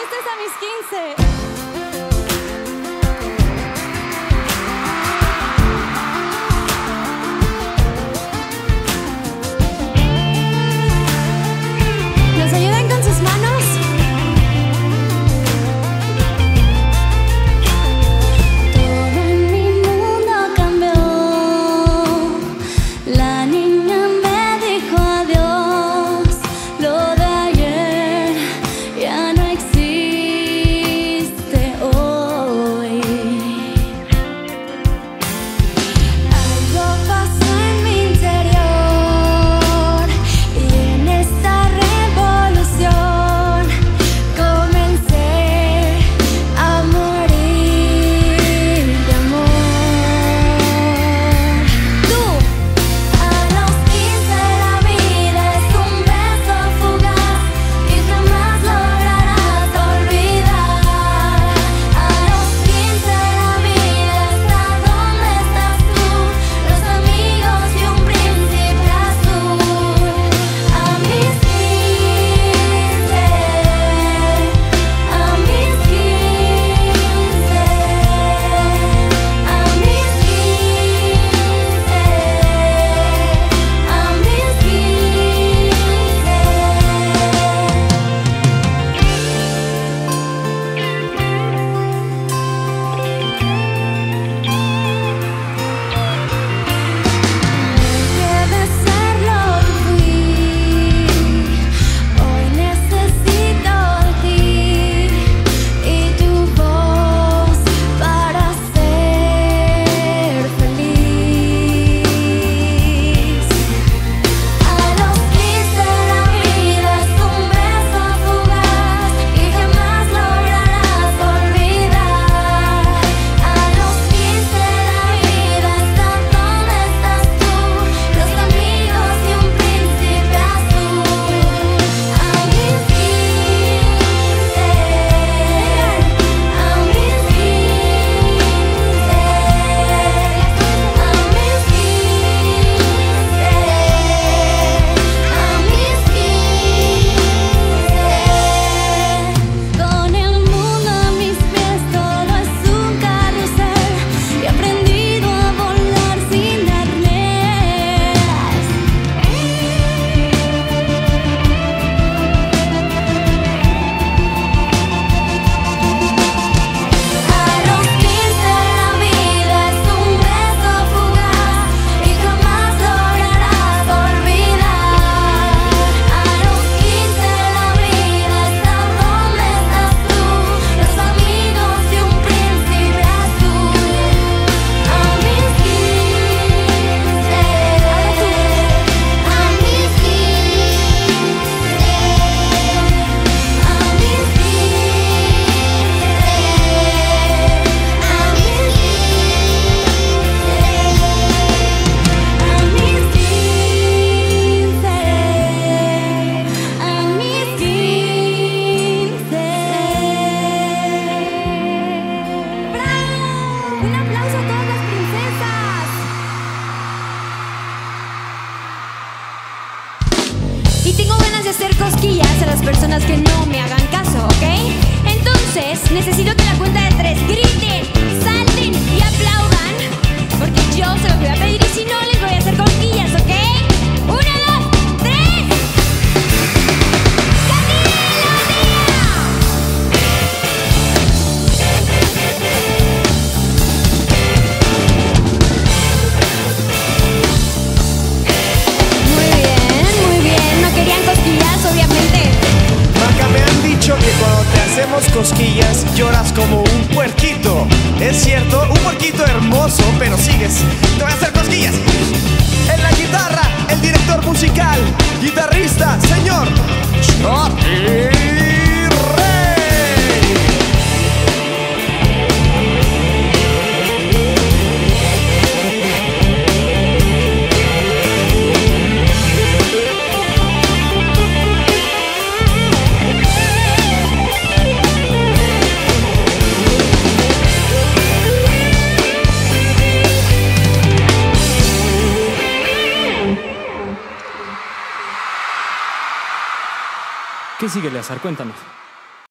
Este es a mis 15. hacer cosquillas a las personas que no me hagan caso, ¿ok? Entonces, necesito que la cuenta de Es cierto, un porquito hermoso, pero sigues. qué sigue, Leazar? Cuéntanos.